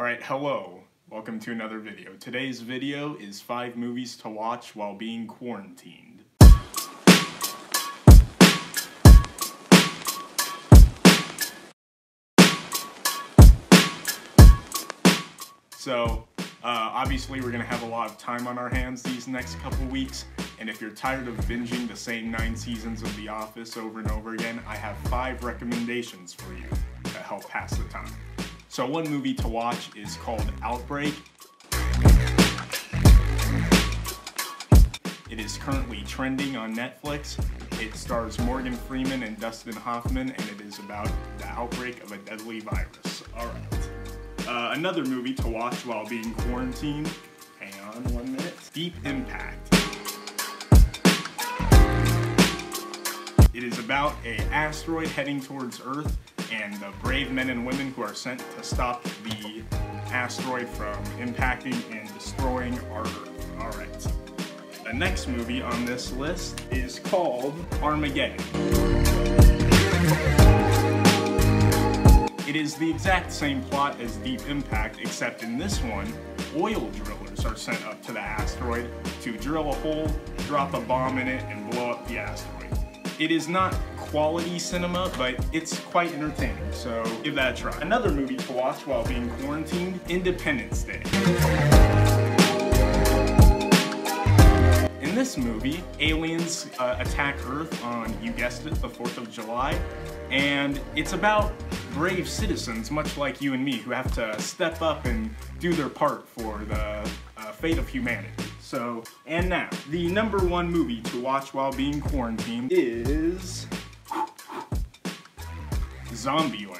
Alright, hello. Welcome to another video. Today's video is 5 movies to watch while being quarantined. So, uh, obviously we're going to have a lot of time on our hands these next couple weeks, and if you're tired of binging the same 9 seasons of The Office over and over again, I have 5 recommendations for you to help pass the time. So one movie to watch is called Outbreak. It is currently trending on Netflix. It stars Morgan Freeman and Dustin Hoffman, and it is about the outbreak of a deadly virus. All right. Uh, another movie to watch while being quarantined. Hang on one minute. Deep Impact. It is about a asteroid heading towards Earth and the brave men and women who are sent to stop the asteroid from impacting and destroying our Earth. Alright. The next movie on this list is called Armageddon. It is the exact same plot as Deep Impact, except in this one, oil drillers are sent up to the asteroid to drill a hole, drop a bomb in it, and blow up the asteroid. It is not quality cinema, but it's quite entertaining, so give that a try. Another movie to watch while being quarantined, Independence Day. In this movie, aliens uh, attack Earth on, you guessed it, the 4th of July, and it's about brave citizens, much like you and me, who have to step up and do their part for the uh, fate of humanity. So, and now, the number one movie to watch while being quarantined is Zombieland.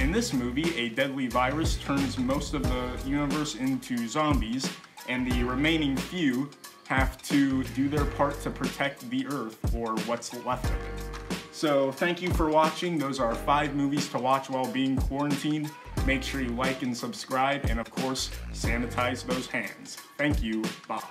In this movie, a deadly virus turns most of the universe into zombies, and the remaining few have to do their part to protect the Earth, or what's left of it. So thank you for watching. Those are five movies to watch while being quarantined. Make sure you like and subscribe, and of course, sanitize those hands. Thank you. Bye.